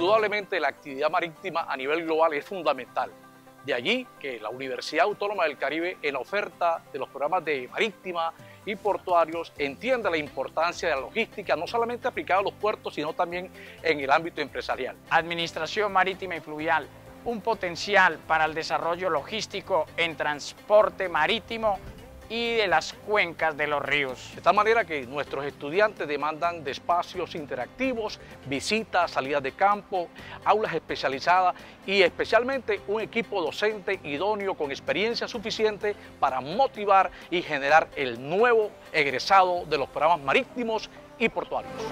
indudablemente la actividad marítima a nivel global es fundamental. De allí que la Universidad Autónoma del Caribe, en oferta de los programas de marítima y portuarios, entienda la importancia de la logística, no solamente aplicada a los puertos, sino también en el ámbito empresarial. Administración marítima y fluvial, un potencial para el desarrollo logístico en transporte marítimo y de las cuencas de los ríos. De tal manera que nuestros estudiantes demandan de espacios interactivos, visitas, salidas de campo, aulas especializadas y especialmente un equipo docente idóneo con experiencia suficiente para motivar y generar el nuevo egresado de los programas marítimos y portuarios.